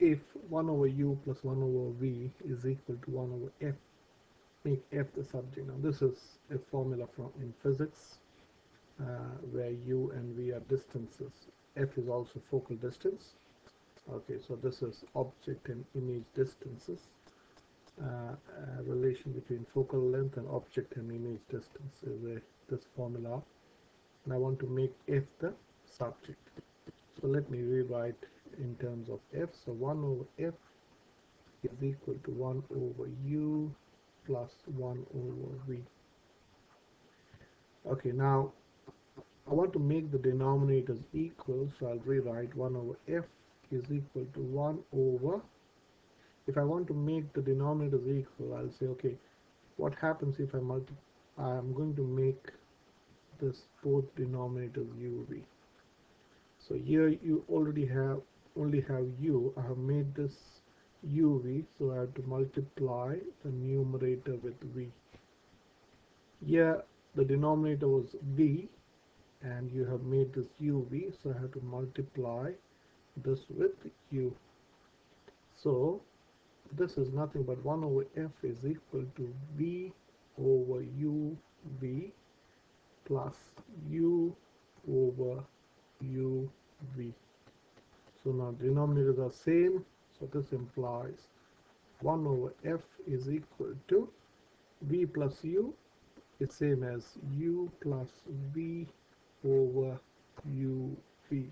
if 1 over u plus 1 over v is equal to 1 over f, make f the subject. Now this is a formula from in physics uh, where u and v are distances. f is also focal distance. Okay, so this is object and image distances. Uh, relation between focal length and object and image distance is a, this formula and I want to make f the subject so let me rewrite in terms of f. So 1 over f is equal to 1 over u plus 1 over v. Okay now I want to make the denominators equal so I'll rewrite 1 over f is equal to 1 over. If I want to make the denominators equal I'll say okay what happens if I multiply I'm going to make this both denominators uv so here you already have only have u. I have made this uv so I have to multiply the numerator with v. Here the denominator was v and you have made this uv so I have to multiply this with u. So this is nothing but 1 over f is equal to v over uv plus u over uv. So now denominators are same, so this implies 1 over f is equal to v plus u is same as u plus v over uv.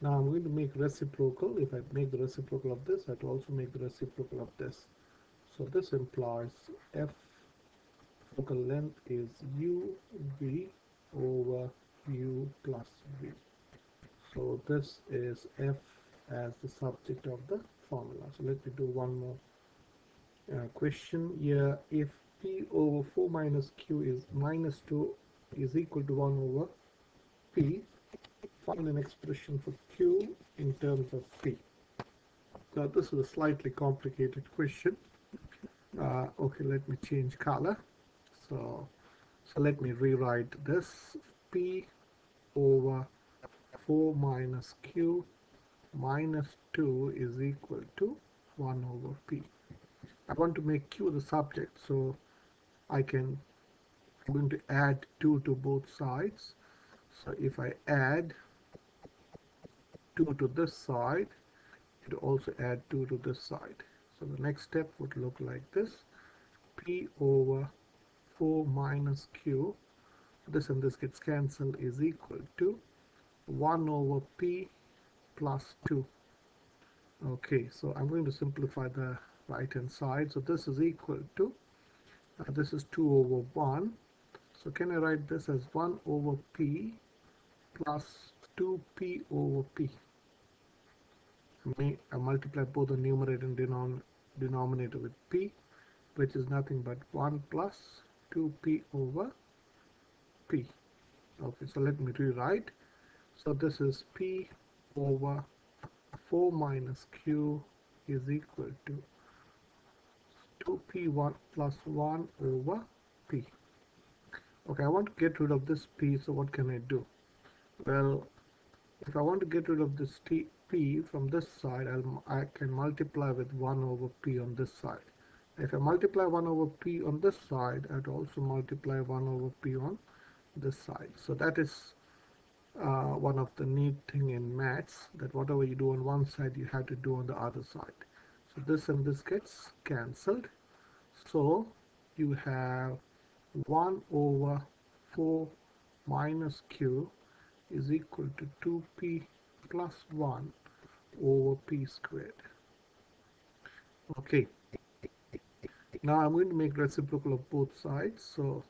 Now I'm going to make reciprocal. If I make the reciprocal of this, I have to also make the reciprocal of this. So this implies f focal length is uv over u plus v. So this is f as the subject of the formula. So let me do one more uh, question here. If p over 4 minus q is minus 2 is equal to 1 over p, find an expression for q in terms of p. Now this is a slightly complicated question. Uh, okay, let me change color. So, so let me rewrite this. p over 4 minus q minus 2 is equal to 1 over p. I want to make q the subject, so I can, I'm going to add 2 to both sides. So if I add 2 to this side it also add 2 to this side so the next step would look like this p over 4 minus q this and this gets cancelled is equal to 1 over p plus 2 okay so I'm going to simplify the right hand side. So this is equal to uh, this is 2 over 1 so can I write this as 1 over p plus 2p over p? I, multiply both the numerator and denom denominator with p which is nothing but 1 plus 2p over p. Okay so let me rewrite so this is p over 4 minus q is equal to 2p1 plus 1 over p. Okay I want to get rid of this p so what can I do? Well if I want to get rid of this t p from this side I'll, I can multiply with 1 over p on this side. If I multiply 1 over p on this side I'd also multiply 1 over p on this side. So that is uh, one of the neat thing in maths that whatever you do on one side you have to do on the other side so this and this gets cancelled so you have 1 over 4 minus q is equal to 2p plus 1 over p squared. Okay. Now I'm going to make reciprocal of both sides. So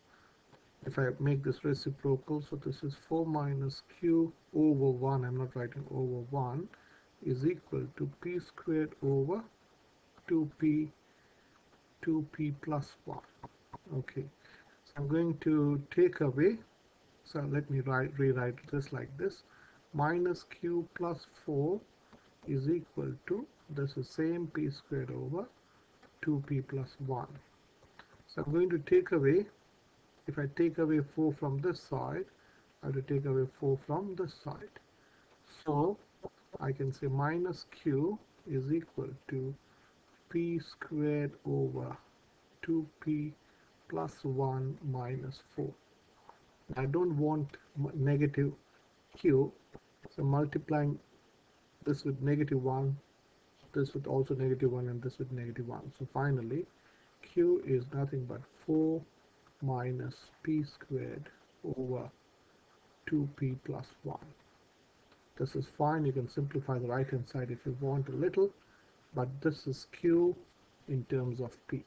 if I make this reciprocal, so this is 4 minus q over 1, I'm not writing over 1, is equal to p squared over 2p 2p plus 1. Okay. So I'm going to take away, so let me write rewrite this like this minus q plus 4 is equal to this is same p squared over 2p plus 1 so I'm going to take away if I take away 4 from this side I have to take away 4 from this side so I can say minus q is equal to p squared over 2p plus 1 minus 4. I don't want negative q, so multiplying this with negative 1, this with also negative 1 and this with negative 1. So finally q is nothing but 4 minus p squared over 2p plus 1. This is fine. You can simplify the right hand side if you want a little, but this is q in terms of p.